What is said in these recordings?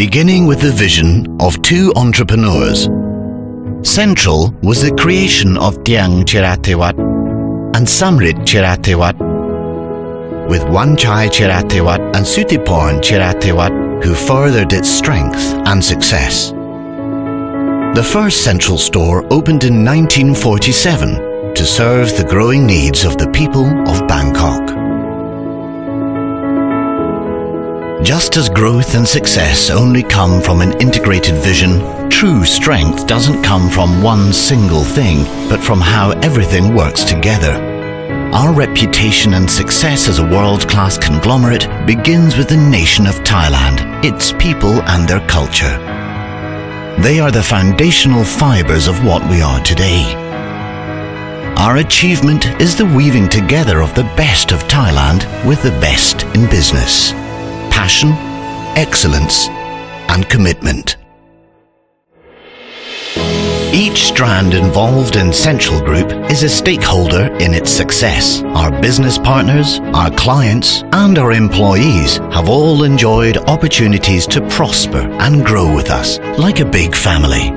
beginning with the vision of two entrepreneurs. Central was the creation of Tiang Chirathivat and Samrit Chirathivat, with Wanchai Chirathivat and Sutiporn Chirathivat who furthered its strength and success. The first Central store opened in 1947 to serve the growing needs of the people of Bangkok. Just as growth and success only come from an integrated vision, true strength doesn't come from one single thing, but from how everything works together. Our reputation and success as a world-class conglomerate begins with the nation of Thailand, its people and their culture. They are the foundational fibers of what we are today. Our achievement is the weaving together of the best of Thailand with the best in business passion, excellence, and commitment. Each strand involved in Central Group is a stakeholder in its success. Our business partners, our clients, and our employees have all enjoyed opportunities to prosper and grow with us like a big family.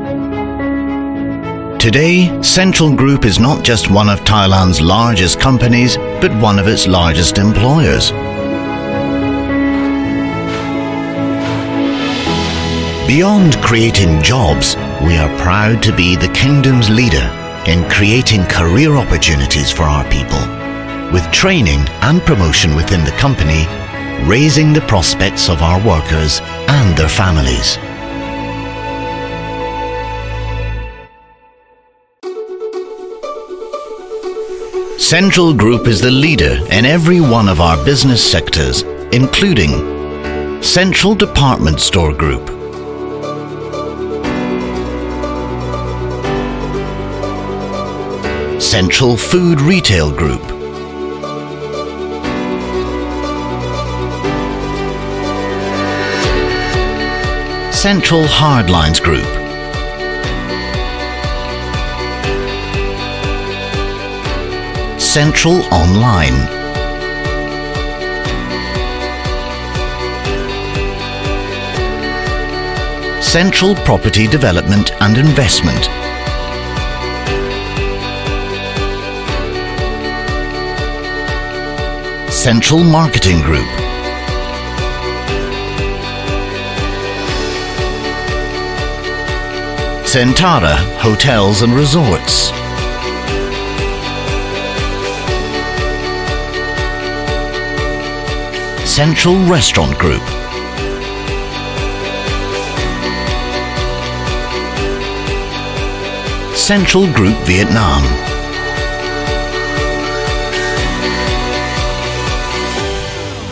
Today, Central Group is not just one of Thailand's largest companies, but one of its largest employers. Beyond creating jobs, we are proud to be the Kingdom's leader in creating career opportunities for our people, with training and promotion within the company, raising the prospects of our workers and their families. Central Group is the leader in every one of our business sectors, including Central Department Store Group, Central Food Retail Group. Central Hardlines Group. Central Online. Central Property Development and Investment. Central Marketing Group. Centara Hotels and Resorts. Central Restaurant Group. Central Group Vietnam.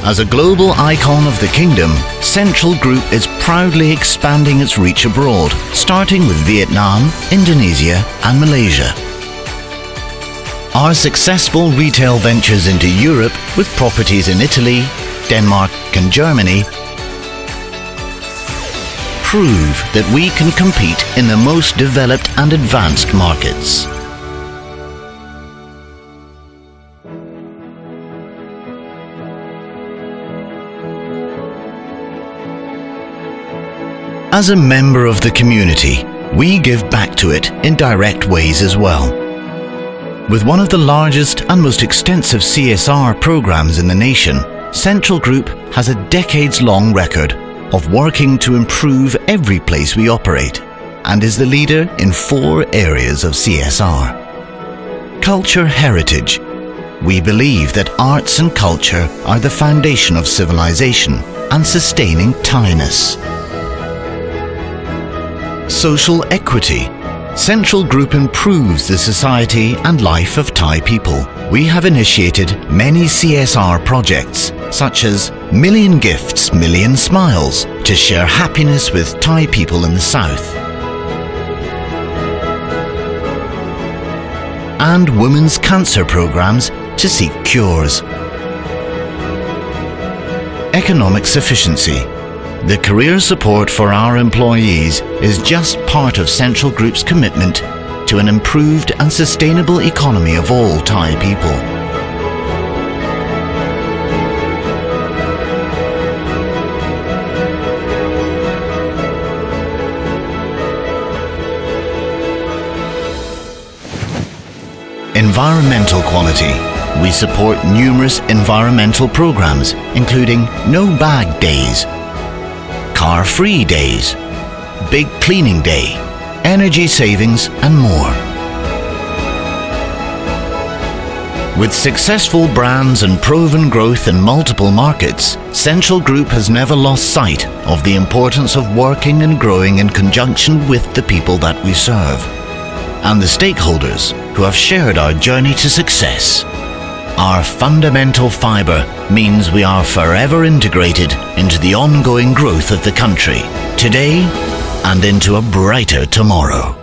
As a global icon of the kingdom, Central Group is proudly expanding its reach abroad, starting with Vietnam, Indonesia and Malaysia. Our successful retail ventures into Europe with properties in Italy, Denmark and Germany prove that we can compete in the most developed and advanced markets. As a member of the community, we give back to it in direct ways as well. With one of the largest and most extensive CSR programs in the nation, Central Group has a decades-long record of working to improve every place we operate and is the leader in four areas of CSR. Culture Heritage. We believe that arts and culture are the foundation of civilization and sustaining Thainess. Social equity. Central Group improves the society and life of Thai people. We have initiated many CSR projects, such as Million Gifts, Million Smiles, to share happiness with Thai people in the South. And women's cancer programs to seek cures. Economic sufficiency. The career support for our employees is just part of Central Group's commitment to an improved and sustainable economy of all Thai people. Environmental quality. We support numerous environmental programs, including No Bag Days, Car Free Days, Big Cleaning Day, Energy Savings, and more. With successful brands and proven growth in multiple markets, Central Group has never lost sight of the importance of working and growing in conjunction with the people that we serve and the stakeholders who have shared our journey to success. Our fundamental fibre means we are forever integrated into the ongoing growth of the country, today and into a brighter tomorrow.